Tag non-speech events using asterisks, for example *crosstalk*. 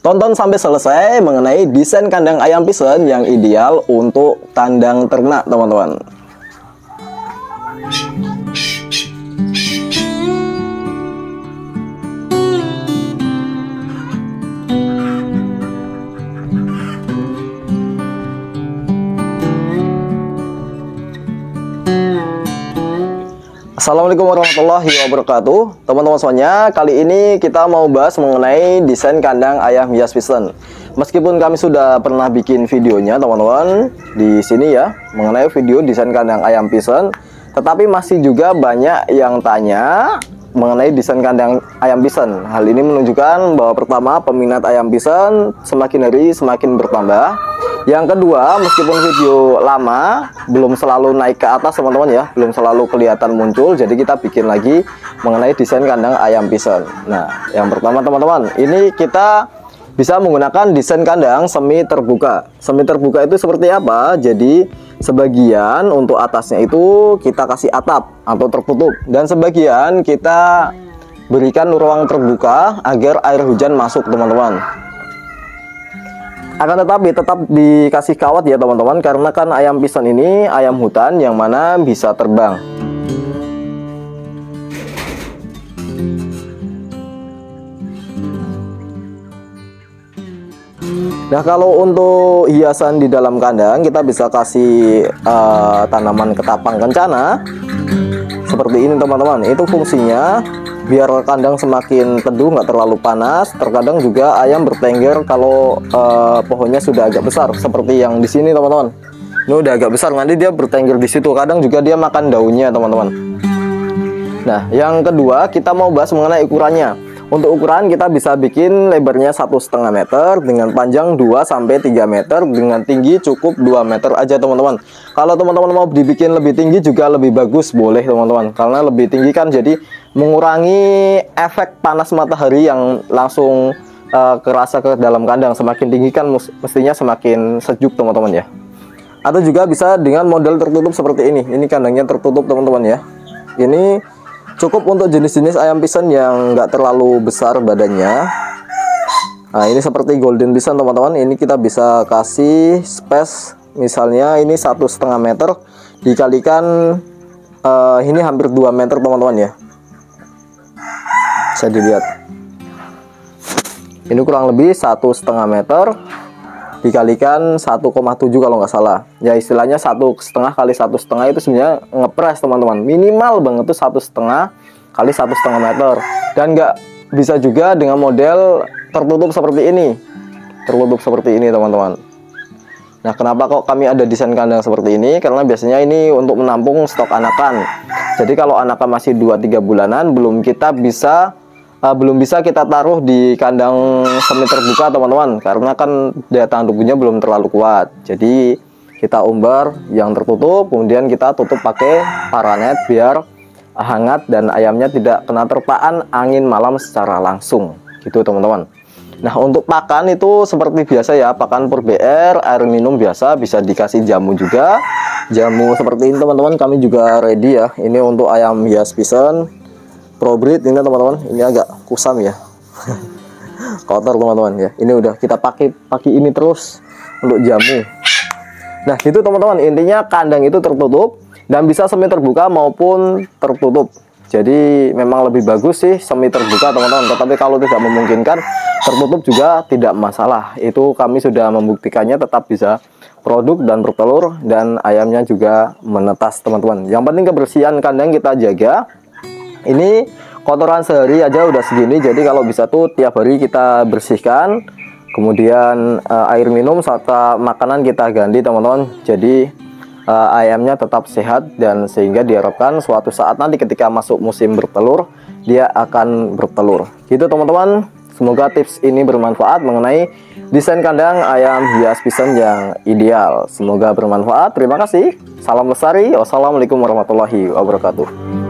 Tonton sampai selesai mengenai desain kandang ayam pisen yang ideal untuk kandang ternak teman-teman. Assalamualaikum warahmatullahi wabarakatuh Teman-teman semuanya Kali ini kita mau bahas mengenai desain kandang ayam hias pisen Meskipun kami sudah pernah bikin videonya teman-teman Di sini ya Mengenai video desain kandang ayam pisen Tetapi masih juga banyak yang tanya mengenai desain kandang ayam pisen. Hal ini menunjukkan bahwa pertama peminat ayam pisen semakin hari semakin bertambah. Yang kedua, meskipun video lama belum selalu naik ke atas teman-teman ya, belum selalu kelihatan muncul, jadi kita bikin lagi mengenai desain kandang ayam pisen. Nah, yang pertama teman-teman, ini kita bisa menggunakan desain kandang semi terbuka. Semi terbuka itu seperti apa? Jadi sebagian untuk atasnya itu kita kasih atap atau tertutup dan sebagian kita berikan ruang terbuka agar air hujan masuk teman-teman. Akan tetapi tetap dikasih kawat ya teman-teman karena kan ayam pisan ini ayam hutan yang mana bisa terbang. Nah kalau untuk hiasan di dalam kandang kita bisa kasih uh, tanaman ketapang kencana seperti ini teman-teman itu fungsinya biar kandang semakin teduh nggak terlalu panas. Terkadang juga ayam bertengger kalau uh, pohonnya sudah agak besar seperti yang di sini teman-teman. Ini udah agak besar nanti dia bertengger di situ. Kadang juga dia makan daunnya teman-teman. Nah yang kedua kita mau bahas mengenai ukurannya untuk ukuran kita bisa bikin lebarnya satu setengah meter dengan panjang 2 sampai 3 meter dengan tinggi cukup 2 meter aja teman-teman. Kalau teman-teman mau dibikin lebih tinggi juga lebih bagus boleh teman-teman. Karena lebih tinggi kan jadi mengurangi efek panas matahari yang langsung uh, kerasa ke dalam kandang. Semakin tinggi kan mestinya semakin sejuk teman-teman ya. Atau juga bisa dengan model tertutup seperti ini. Ini kandangnya tertutup teman-teman ya. Ini cukup untuk jenis-jenis ayam pisan yang enggak terlalu besar badannya. Nah ini seperti golden pisan teman-teman. Ini kita bisa kasih space misalnya ini satu setengah meter dikalikan uh, ini hampir 2 meter teman-teman ya. Bisa dilihat. Ini kurang lebih satu setengah meter dikalikan 1,7 kalau nggak salah. Ya istilahnya satu setengah kali satu setengah itu sebenarnya ngepres teman-teman. Minimal banget tuh satu setengah kali satu setengah meter. Dan nggak bisa juga dengan model tertutup seperti ini. Tertutup seperti ini teman-teman. Nah kenapa kok kami ada desain kandang seperti ini? Karena biasanya ini untuk menampung stok anakan. Jadi kalau anakan masih 2-3 bulanan belum kita bisa uh, belum bisa kita taruh di kandang semi terbuka teman-teman. Karena kan daya tahan tubuhnya belum terlalu kuat. Jadi kita umbar yang tertutup kemudian kita tutup pakai paranet biar hangat dan ayamnya tidak kena terpaan angin malam secara langsung. Gitu teman-teman. Nah untuk pakan itu seperti biasa ya. Pakan per BR air minum biasa bisa dikasih jamu juga. Jamu seperti ini teman-teman kami juga ready ya. Ini untuk ayam hias pisan Pro ini teman-teman? Ini agak kusam ya. *laughs* Kotor teman-teman ya. Ini udah kita pakai pakai ini terus untuk jamu. Nah itu teman-teman. Intinya kandang itu tertutup dan bisa semi terbuka maupun tertutup. Jadi memang lebih bagus sih semi terbuka teman-teman. Tetapi kalau tidak memungkinkan tertutup juga tidak masalah. Itu kami sudah membuktikannya tetap bisa produk dan bertelur dan ayamnya juga menetas teman-teman. Yang penting kebersihan kandang kita jaga ini kotoran sehari aja udah segini jadi kalau bisa tuh tiap hari kita bersihkan kemudian uh, air minum serta makanan kita ganti teman-teman. Jadi uh, ayamnya tetap sehat dan sehingga diharapkan suatu saat nanti ketika masuk musim bertelur dia akan bertelur. Gitu teman-teman. Semoga tips ini bermanfaat mengenai desain kandang ayam hias pisan yang ideal. Semoga bermanfaat. Terima kasih. Salam lestari. Wassalamualaikum warahmatullahi wabarakatuh